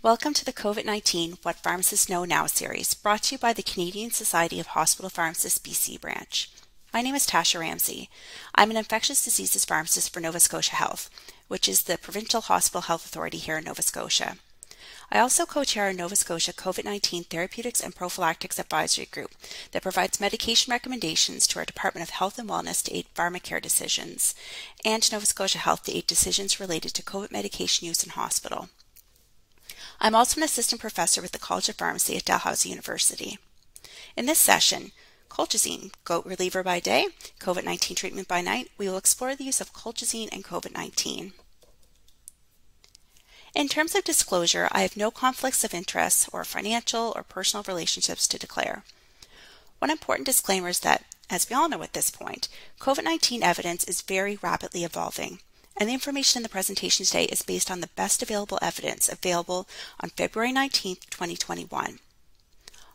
Welcome to the COVID 19 What Pharmacists Know Now series, brought to you by the Canadian Society of Hospital Pharmacists BC branch. My name is Tasha Ramsey. I'm an infectious diseases pharmacist for Nova Scotia Health, which is the provincial hospital health authority here in Nova Scotia. I also co chair a Nova Scotia COVID 19 Therapeutics and Prophylactics Advisory Group that provides medication recommendations to our Department of Health and Wellness to aid pharmacare decisions, and Nova Scotia Health to aid decisions related to COVID medication use in hospital. I'm also an assistant professor with the College of Pharmacy at Dalhousie University. In this session, colchicine, gout reliever by day, COVID 19 treatment by night, we will explore the use of colchicine and COVID 19. In terms of disclosure, I have no conflicts of interest or financial or personal relationships to declare. One important disclaimer is that, as we all know at this point, COVID 19 evidence is very rapidly evolving and the information in the presentation today is based on the best available evidence available on February 19, 2021.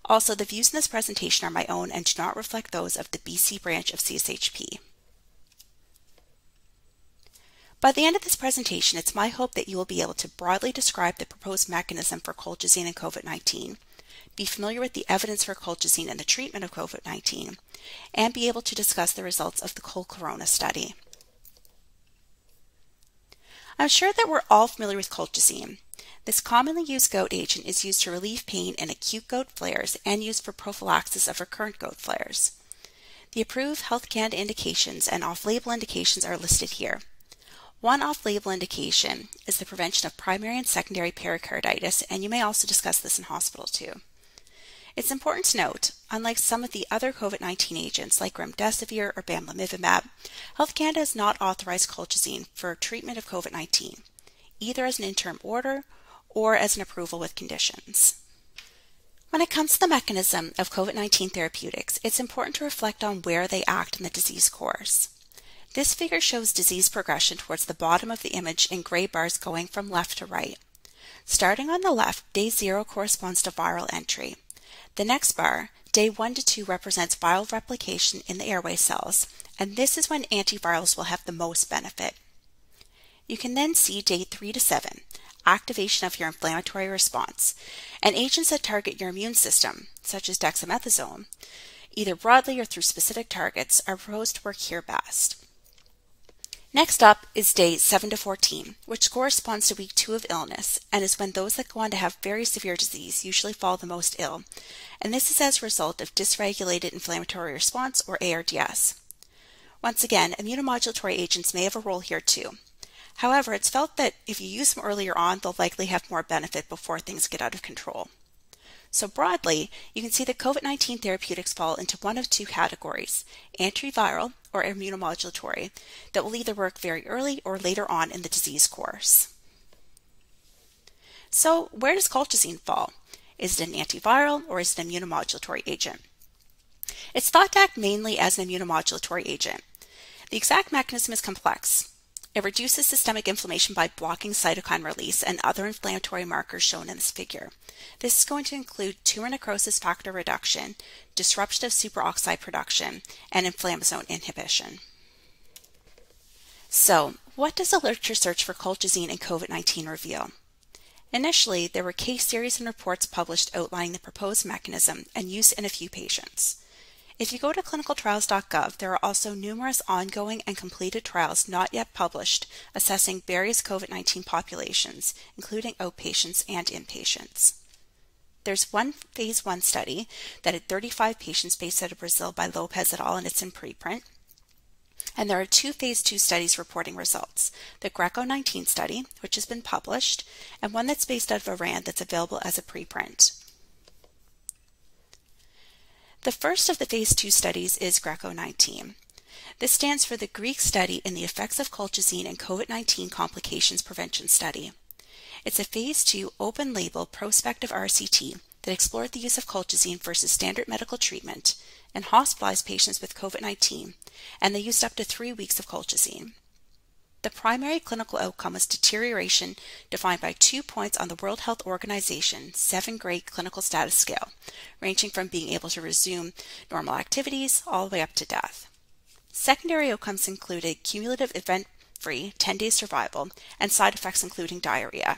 Also, the views in this presentation are my own and do not reflect those of the BC branch of CSHP. By the end of this presentation, it's my hope that you will be able to broadly describe the proposed mechanism for colchicine and COVID-19, be familiar with the evidence for colchicine and the treatment of COVID-19, and be able to discuss the results of the COL-Corona study. I'm sure that we're all familiar with colchicine. This commonly used gout agent is used to relieve pain in acute gout flares and used for prophylaxis of recurrent gout flares. The approved Health Canada indications and off-label indications are listed here. One off-label indication is the prevention of primary and secondary pericarditis, and you may also discuss this in hospital too. It's important to note, unlike some of the other COVID-19 agents like remdesivir or bamlanivimab, Health Canada has not authorized colchicine for treatment of COVID-19, either as an interim order or as an approval with conditions. When it comes to the mechanism of COVID-19 therapeutics, it's important to reflect on where they act in the disease course. This figure shows disease progression towards the bottom of the image in gray bars going from left to right. Starting on the left, day zero corresponds to viral entry. The next bar, day 1 to 2, represents viral replication in the airway cells, and this is when antivirals will have the most benefit. You can then see day 3 to 7, activation of your inflammatory response, and agents that target your immune system, such as dexamethasone, either broadly or through specific targets, are proposed to work here best. Next up is day 7 to 14, which corresponds to week 2 of illness and is when those that go on to have very severe disease usually fall the most ill. And this is as a result of dysregulated inflammatory response or ARDS. Once again, immunomodulatory agents may have a role here too. However, it's felt that if you use them earlier on, they'll likely have more benefit before things get out of control. So broadly, you can see that COVID-19 therapeutics fall into one of two categories, antiviral or immunomodulatory, that will either work very early or later on in the disease course. So where does colchicine fall? Is it an antiviral or is it an immunomodulatory agent? It's thought to act mainly as an immunomodulatory agent. The exact mechanism is complex, it reduces systemic inflammation by blocking cytokine release and other inflammatory markers shown in this figure. This is going to include tumor necrosis factor reduction, disruption of superoxide production, and inflammasome inhibition. So, what does the literature search for colchicine and COVID-19 reveal? Initially, there were case series and reports published outlining the proposed mechanism and use in a few patients. If you go to clinicaltrials.gov, there are also numerous ongoing and completed trials not yet published assessing various COVID 19 populations, including outpatients and inpatients. There's one phase 1 study that had 35 patients based out of Brazil by Lopes et al., and it's in preprint. And there are two phase 2 studies reporting results the GRECCO 19 study, which has been published, and one that's based out of Iran that's available as a preprint. The first of the phase two studies is GRECCO 19. This stands for the Greek Study in the Effects of Colchicine and COVID 19 Complications Prevention Study. It's a phase two open label prospective RCT that explored the use of colchicine versus standard medical treatment in hospitalized patients with COVID 19, and they used up to three weeks of colchicine. The primary clinical outcome was deterioration defined by two points on the World Health Organization seven grade clinical status scale, ranging from being able to resume normal activities all the way up to death. Secondary outcomes included cumulative event free 10 day survival and side effects including diarrhea.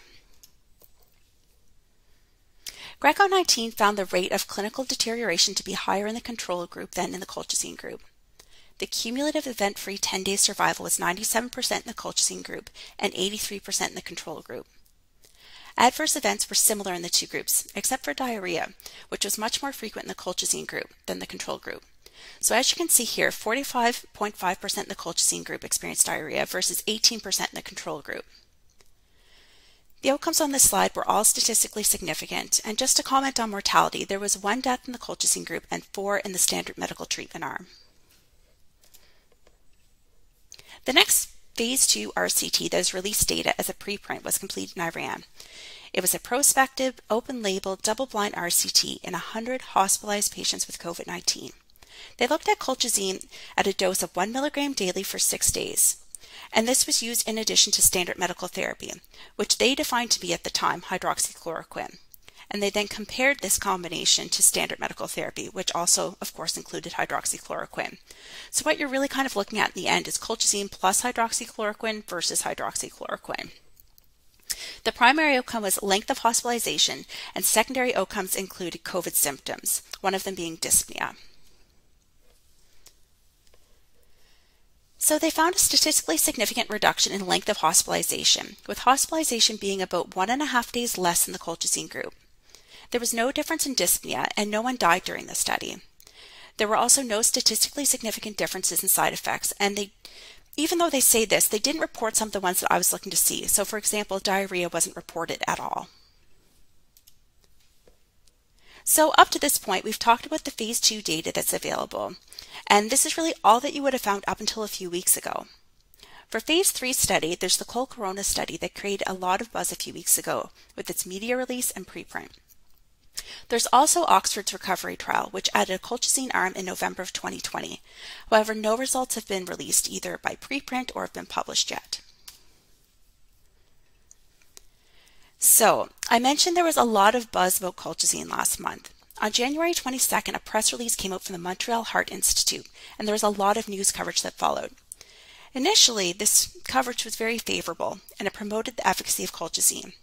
GRECCO 19 found the rate of clinical deterioration to be higher in the control group than in the colchicine group. The cumulative event free 10 day survival was 97% in the colchicine group and 83% in the control group. Adverse events were similar in the two groups, except for diarrhea, which was much more frequent in the colchicine group than the control group. So as you can see here, 45.5% in the colchicine group experienced diarrhea versus 18% in the control group. The outcomes on this slide were all statistically significant, and just to comment on mortality, there was one death in the colchicine group and four in the standard medical treatment arm. The next phase 2 RCT that has released data as a preprint was completed in Iran. It was a prospective, open label, double blind RCT in 100 hospitalized patients with COVID 19. They looked at colchicine at a dose of 1 milligram daily for six days. And this was used in addition to standard medical therapy, which they defined to be at the time hydroxychloroquine. And they then compared this combination to standard medical therapy, which also, of course, included hydroxychloroquine. So, what you're really kind of looking at in the end is colchicine plus hydroxychloroquine versus hydroxychloroquine. The primary outcome was length of hospitalization, and secondary outcomes included COVID symptoms, one of them being dyspnea. So they found a statistically significant reduction in length of hospitalization, with hospitalization being about one and a half days less in the colchicine group. There was no difference in dyspnea, and no one died during the study. There were also no statistically significant differences in side effects, and they even though they say this, they didn't report some of the ones that I was looking to see. So, for example, diarrhea wasn't reported at all. So up to this point, we've talked about the phase two data that's available. And this is really all that you would have found up until a few weeks ago. For phase three study, there's the COLCORONA study that created a lot of buzz a few weeks ago with its media release and preprint. There's also Oxford's recovery trial, which added a colchicine arm in November of 2020. However, no results have been released either by preprint or have been published yet. So, I mentioned there was a lot of buzz about colchicine last month. On January 22nd, a press release came out from the Montreal Heart Institute, and there was a lot of news coverage that followed. Initially, this coverage was very favorable, and it promoted the efficacy of colchicine.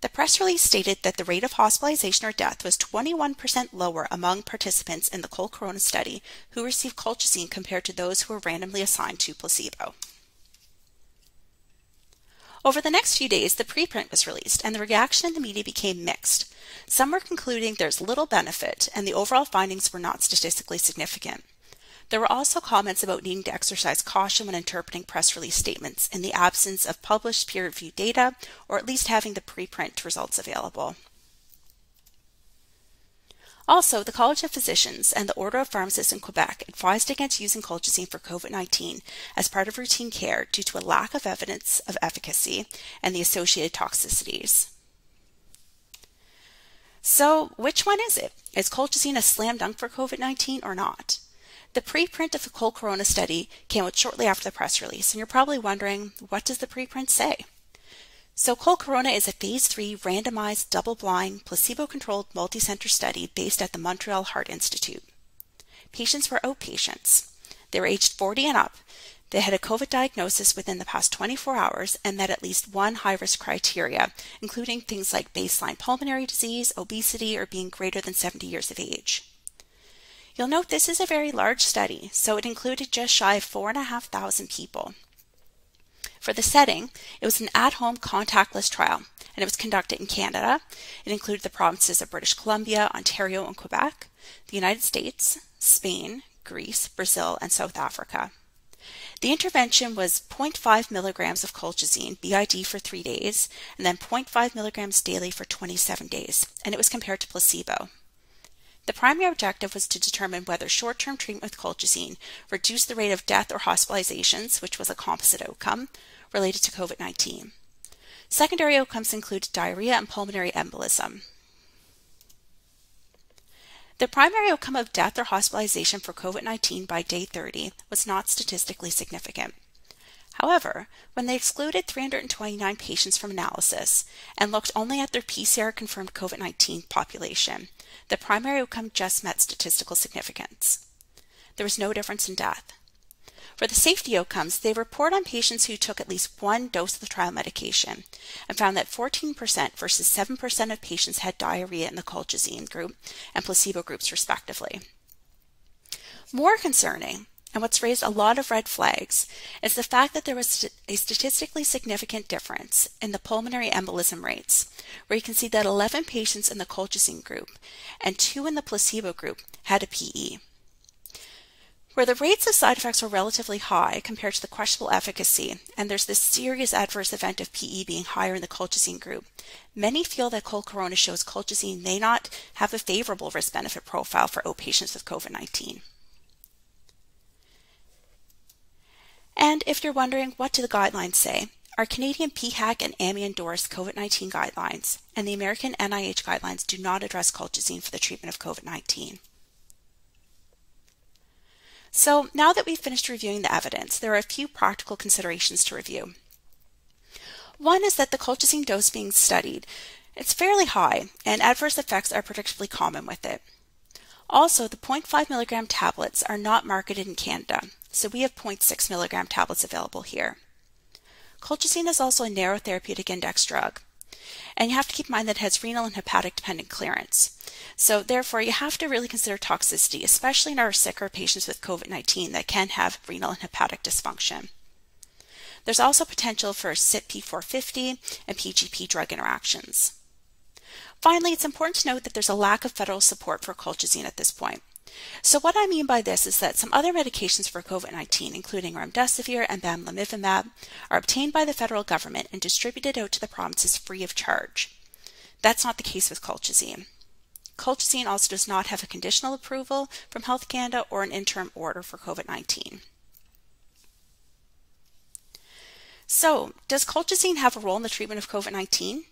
The press release stated that the rate of hospitalization or death was 21% lower among participants in the COLCORONA study who received colchicine compared to those who were randomly assigned to placebo. Over the next few days, the preprint was released, and the reaction in the media became mixed. Some were concluding there's little benefit, and the overall findings were not statistically significant. There were also comments about needing to exercise caution when interpreting press release statements in the absence of published peer reviewed data, or at least having the preprint results available. Also, the College of Physicians and the Order of Pharmacists in Quebec advised against using colchicine for COVID 19 as part of routine care due to a lack of evidence of efficacy and the associated toxicities. So, which one is it? Is colchicine a slam dunk for COVID 19 or not? The preprint of the COLCORONA study came out shortly after the press release, and you're probably wondering, what does the preprint say? So, COLCORONA is a phase three randomized, double blind, placebo controlled multi-center study based at the Montreal Heart Institute. Patients were outpatients. They were aged 40 and up. They had a COVID diagnosis within the past 24 hours and met at least one high risk criteria, including things like baseline pulmonary disease, obesity, or being greater than 70 years of age. You'll note this is a very large study, so it included just shy of 4,500 people. For the setting, it was an at home contactless trial, and it was conducted in Canada. It included the provinces of British Columbia, Ontario, and Quebec, the United States, Spain, Greece, Brazil, and South Africa. The intervention was 0.5 milligrams of colchicine BID for three days, and then 0.5 milligrams daily for 27 days, and it was compared to placebo. The primary objective was to determine whether short term treatment with colchicine reduced the rate of death or hospitalizations, which was a composite outcome, related to COVID 19. Secondary outcomes include diarrhea and pulmonary embolism. The primary outcome of death or hospitalization for COVID 19 by day 30 was not statistically significant. However, when they excluded 329 patients from analysis and looked only at their PCR confirmed COVID 19 population, the primary outcome just met statistical significance. There was no difference in death. For the safety outcomes, they report on patients who took at least one dose of the trial medication and found that 14% versus 7% of patients had diarrhea in the colchicine group and placebo groups, respectively. More concerning, and what's raised a lot of red flags, is the fact that there was a statistically significant difference in the pulmonary embolism rates, where you can see that 11 patients in the colchicine group and 2 in the placebo group had a PE. Where the rates of side effects were relatively high compared to the questionable efficacy, and there's this serious adverse event of PE being higher in the colchicine group, many feel that COLCORONA shows colchicine may not have a favorable risk benefit profile for outpatients with COVID 19. And if you're wondering, what do the guidelines say? Our Canadian PHAC and AMMI endorse COVID 19 guidelines, and the American NIH guidelines do not address colchicine for the treatment of COVID 19. So now that we've finished reviewing the evidence, there are a few practical considerations to review. One is that the colchicine dose being studied, it's fairly high, and adverse effects are predictably common with it. Also, the 0.5 milligram tablets are not marketed in Canada, so we have 0.6 milligram tablets available here. Colchicine is also a narrow therapeutic index drug, and you have to keep in mind that it has renal and hepatic dependent clearance. So, therefore, you have to really consider toxicity, especially in our sicker patients with COVID 19 that can have renal and hepatic dysfunction. There's also potential for CYP450 and PGP drug interactions. Finally, it's important to note that there's a lack of federal support for colchicine at this point. So what I mean by this is that some other medications for COVID-19, including remdesivir and bamlanivimab, are obtained by the federal government and distributed out to the provinces free of charge. That's not the case with colchicine. Colchicine also does not have a conditional approval from Health Canada or an interim order for COVID-19. So, does colchicine have a role in the treatment of COVID-19?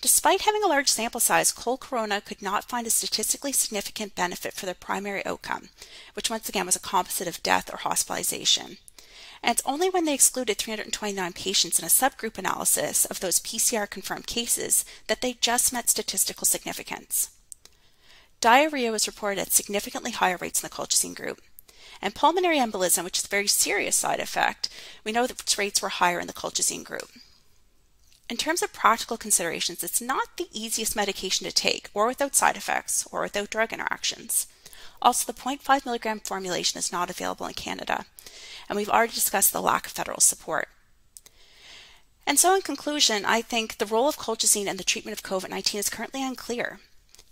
Despite having a large sample size, COLCORONA could not find a statistically significant benefit for their primary outcome, which once again was a composite of death or hospitalization. And it's only when they excluded 329 patients in a subgroup analysis of those PCR confirmed cases that they just met statistical significance. Diarrhea was reported at significantly higher rates in the colchicine group. And pulmonary embolism, which is a very serious side effect, we know that its rates were higher in the colchicine group. In terms of practical considerations, it's not the easiest medication to take, or without side effects, or without drug interactions. Also, the 0.5 milligram formulation is not available in Canada, and we've already discussed the lack of federal support. And so, in conclusion, I think the role of colchicine in the treatment of COVID 19 is currently unclear.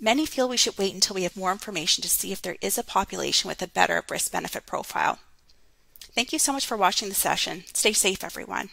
Many feel we should wait until we have more information to see if there is a population with a better risk benefit profile. Thank you so much for watching the session. Stay safe, everyone.